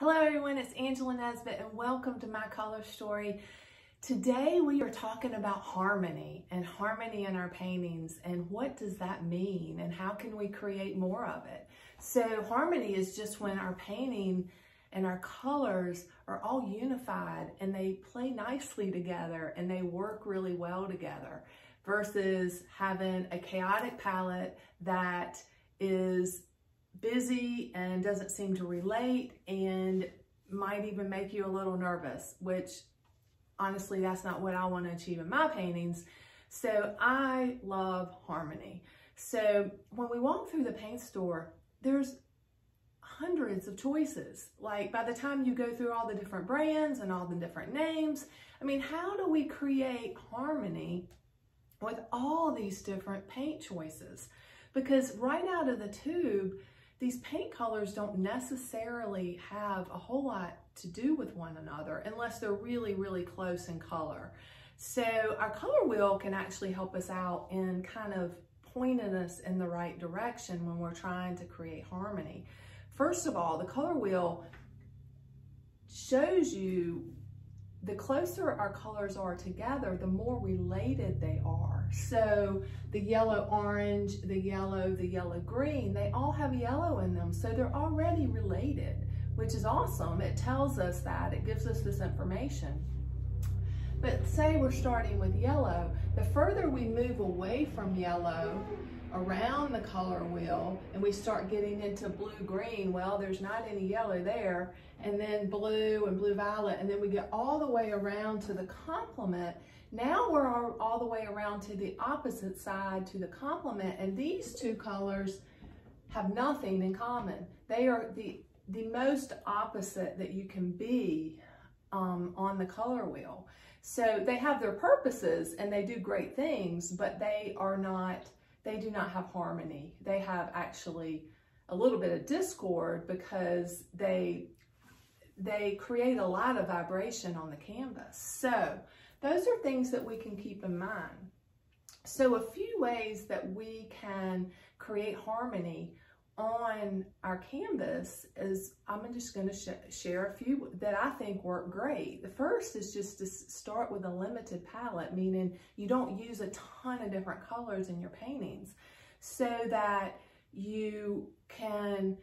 Hello everyone, it's Angela Nesbit and welcome to My Color Story. Today we are talking about harmony and harmony in our paintings and what does that mean and how can we create more of it. So harmony is just when our painting and our colors are all unified and they play nicely together and they work really well together versus having a chaotic palette that is busy and doesn't seem to relate and might even make you a little nervous, which honestly, that's not what I want to achieve in my paintings. So I love harmony. So when we walk through the paint store, there's hundreds of choices. Like by the time you go through all the different brands and all the different names, I mean, how do we create harmony with all these different paint choices? Because right out of the tube, these paint colors don't necessarily have a whole lot to do with one another unless they're really, really close in color. So our color wheel can actually help us out in kind of pointing us in the right direction when we're trying to create harmony. First of all, the color wheel shows you the closer our colors are together, the more related they are. So the yellow orange, the yellow, the yellow green, they all have yellow in them. So they're already related, which is awesome. It tells us that, it gives us this information. But say we're starting with yellow, the further we move away from yellow, around the color wheel and we start getting into blue green well there's not any yellow there. And then blue and blue violet. And then we get all the way around to the complement. Now we're all, all the way around to the opposite side to the complement. And these two colors have nothing in common. They are the the most opposite that you can be um, on the color wheel so they have their purposes and they do great things but they are not they do not have harmony. They have actually a little bit of discord because they they create a lot of vibration on the canvas. So those are things that we can keep in mind. So a few ways that we can create harmony on our canvas is I'm just going to sh share a few that I think work great. The first is just to start with a limited palette, meaning you don't use a ton of different colors in your paintings so that you can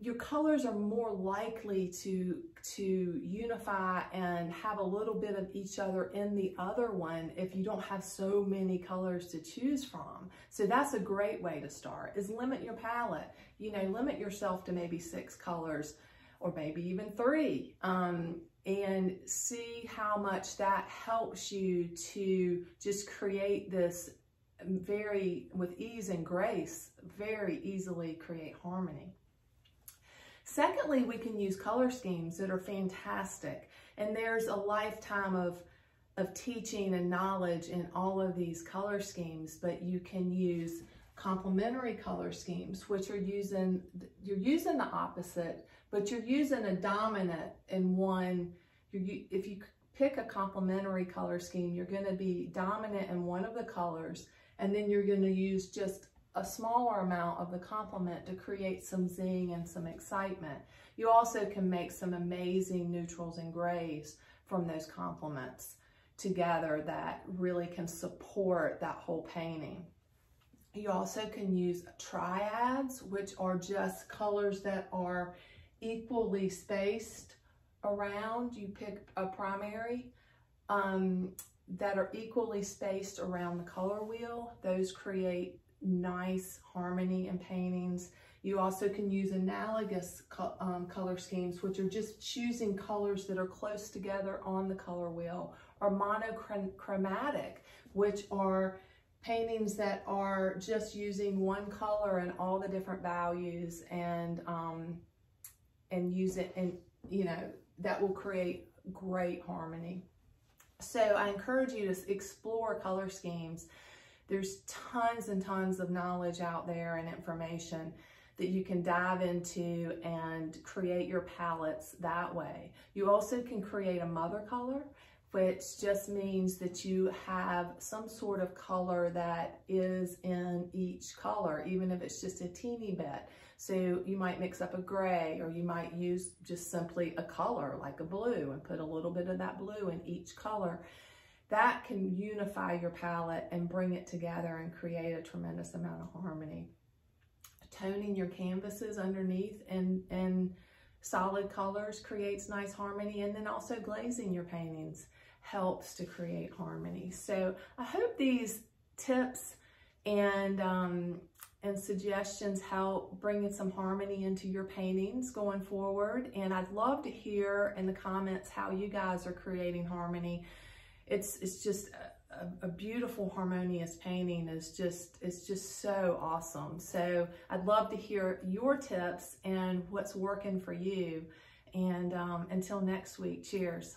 your colors are more likely to to unify and have a little bit of each other in the other one if you don't have so many colors to choose from. So that's a great way to start is limit your palette. You know, limit yourself to maybe six colors or maybe even three um, and see how much that helps you to just create this very, with ease and grace, very easily create harmony. Secondly, we can use color schemes that are fantastic. And there's a lifetime of, of teaching and knowledge in all of these color schemes, but you can use complementary color schemes, which are using, you're using the opposite, but you're using a dominant in one, you, if you pick a complementary color scheme, you're gonna be dominant in one of the colors, and then you're gonna use just a smaller amount of the complement to create some zing and some excitement. You also can make some amazing neutrals and grays from those complements together that really can support that whole painting. You also can use triads, which are just colors that are equally spaced around. You pick a primary um, that are equally spaced around the color wheel. Those create nice harmony in paintings. You also can use analogous co um, color schemes, which are just choosing colors that are close together on the color wheel, or monochromatic, which are paintings that are just using one color and all the different values and um, and use it and you know that will create great harmony. So I encourage you to explore color schemes there's tons and tons of knowledge out there and information that you can dive into and create your palettes that way. You also can create a mother color, which just means that you have some sort of color that is in each color, even if it's just a teeny bit. So you might mix up a gray or you might use just simply a color like a blue and put a little bit of that blue in each color. That can unify your palette and bring it together and create a tremendous amount of harmony. Toning your canvases underneath and, and solid colors creates nice harmony and then also glazing your paintings helps to create harmony. So I hope these tips and um, and suggestions help bringing some harmony into your paintings going forward. And I'd love to hear in the comments how you guys are creating harmony. It's it's just a, a, beautiful harmonious painting is just it's just so awesome. So I'd love to hear your tips and what's working for you. And um, until next week, cheers.